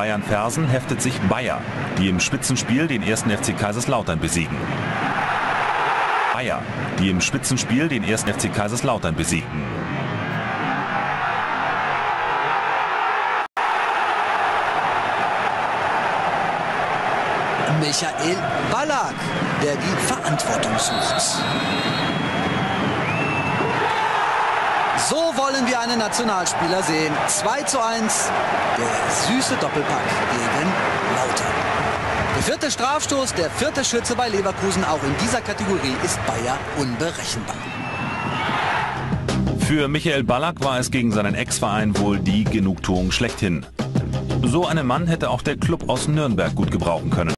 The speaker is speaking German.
Bayern Fersen heftet sich Bayer, die im Spitzenspiel den ersten FC Kaiserslautern besiegen. Bayer, die im Spitzenspiel den ersten FC Kaiserslautern besiegen. Michael Ballack, der die Verantwortung sucht. So wollen wir einen Nationalspieler sehen. 2 zu 1, der süße Doppelpack gegen Lautern. Der vierte Strafstoß, der vierte Schütze bei Leverkusen. Auch in dieser Kategorie ist Bayer unberechenbar. Für Michael Ballack war es gegen seinen Ex-Verein wohl die Genugtuung schlechthin. So einen Mann hätte auch der Club aus Nürnberg gut gebrauchen können.